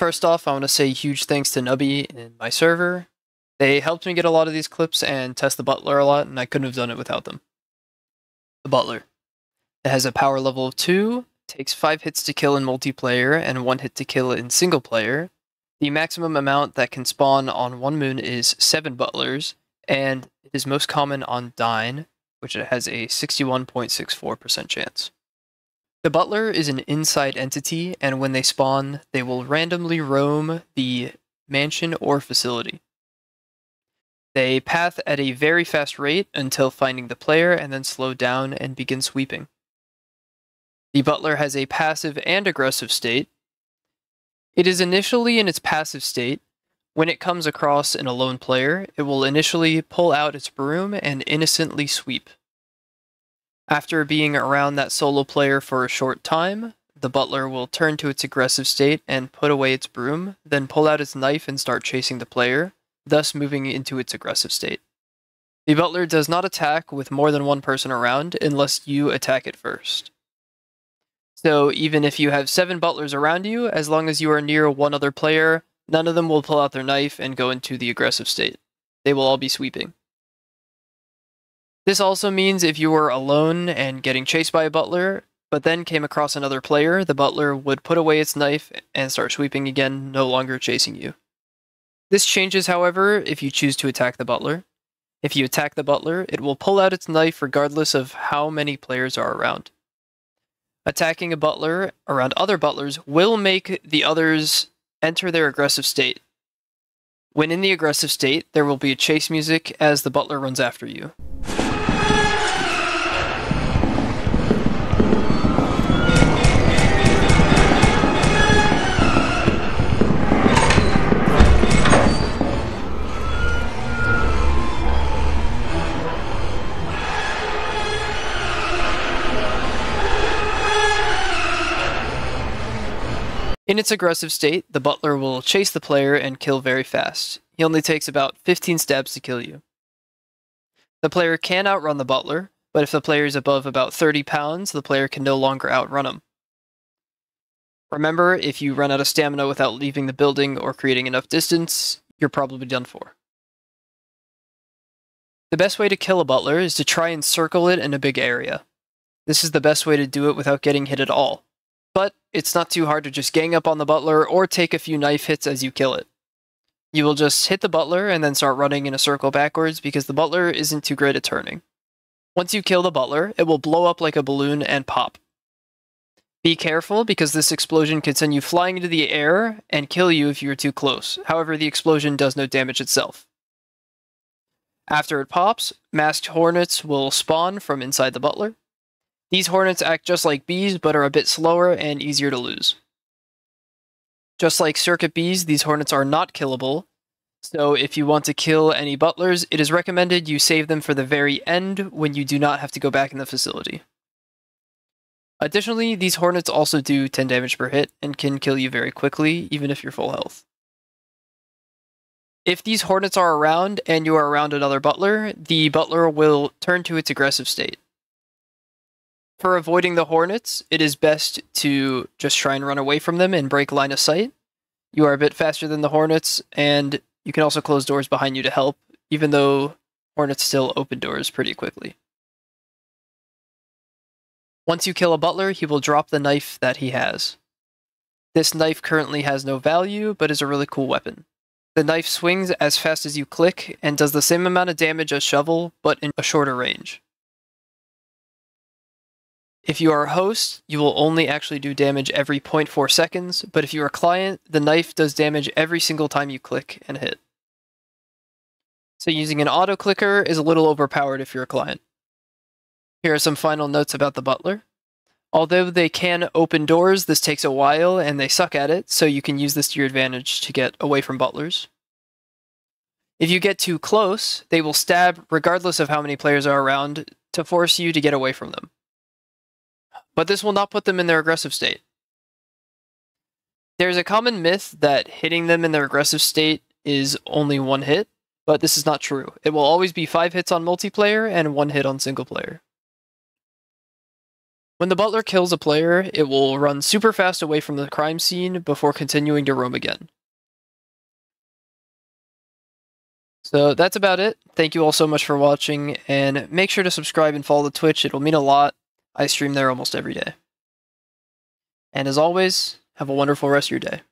First off, I want to say huge thanks to Nubby and my server. They helped me get a lot of these clips and test the Butler a lot, and I couldn't have done it without them. The Butler. It has a power level of 2, takes 5 hits to kill in multiplayer and 1 hit to kill in single player. The maximum amount that can spawn on one moon is 7 Butlers, and it is most common on Dine, which it has a 61.64% chance. The Butler is an inside entity, and when they spawn, they will randomly roam the mansion or facility. They path at a very fast rate until finding the player and then slow down and begin sweeping. The Butler has a passive and aggressive state. It is initially in its passive state. When it comes across an alone player, it will initially pull out its broom and innocently sweep. After being around that solo player for a short time, the butler will turn to its aggressive state and put away its broom, then pull out its knife and start chasing the player, thus moving into its aggressive state. The butler does not attack with more than one person around unless you attack it first. So even if you have seven butlers around you, as long as you are near one other player, none of them will pull out their knife and go into the aggressive state. They will all be sweeping. This also means if you were alone and getting chased by a butler, but then came across another player, the butler would put away its knife and start sweeping again, no longer chasing you. This changes, however, if you choose to attack the butler. If you attack the butler, it will pull out its knife regardless of how many players are around. Attacking a butler around other butlers will make the others enter their aggressive state. When in the aggressive state, there will be a chase music as the butler runs after you. In its aggressive state, the butler will chase the player and kill very fast. He only takes about 15 stabs to kill you. The player can outrun the butler, but if the player is above about 30 pounds, the player can no longer outrun him. Remember, if you run out of stamina without leaving the building or creating enough distance, you're probably done for. The best way to kill a butler is to try and circle it in a big area. This is the best way to do it without getting hit at all but it's not too hard to just gang up on the butler or take a few knife hits as you kill it. You will just hit the butler and then start running in a circle backwards because the butler isn't too great at turning. Once you kill the butler, it will blow up like a balloon and pop. Be careful because this explosion can send you flying into the air and kill you if you are too close. However, the explosion does no damage itself. After it pops, masked hornets will spawn from inside the butler. These hornets act just like bees, but are a bit slower and easier to lose. Just like circuit bees, these hornets are not killable, so if you want to kill any butlers, it is recommended you save them for the very end when you do not have to go back in the facility. Additionally, these hornets also do 10 damage per hit and can kill you very quickly, even if you're full health. If these hornets are around and you are around another butler, the butler will turn to its aggressive state. For avoiding the hornets, it is best to just try and run away from them and break line of sight. You are a bit faster than the hornets, and you can also close doors behind you to help, even though hornets still open doors pretty quickly. Once you kill a butler, he will drop the knife that he has. This knife currently has no value, but is a really cool weapon. The knife swings as fast as you click and does the same amount of damage as shovel, but in a shorter range. If you are a host, you will only actually do damage every 0.4 seconds, but if you are a client, the knife does damage every single time you click and hit. So using an auto clicker is a little overpowered if you're a client. Here are some final notes about the butler. Although they can open doors, this takes a while and they suck at it, so you can use this to your advantage to get away from butlers. If you get too close, they will stab regardless of how many players are around to force you to get away from them but this will not put them in their aggressive state. There's a common myth that hitting them in their aggressive state is only one hit, but this is not true. It will always be five hits on multiplayer and one hit on single player. When the butler kills a player, it will run super fast away from the crime scene before continuing to roam again. So that's about it. Thank you all so much for watching, and make sure to subscribe and follow the Twitch. It'll mean a lot. I stream there almost every day. And as always, have a wonderful rest of your day.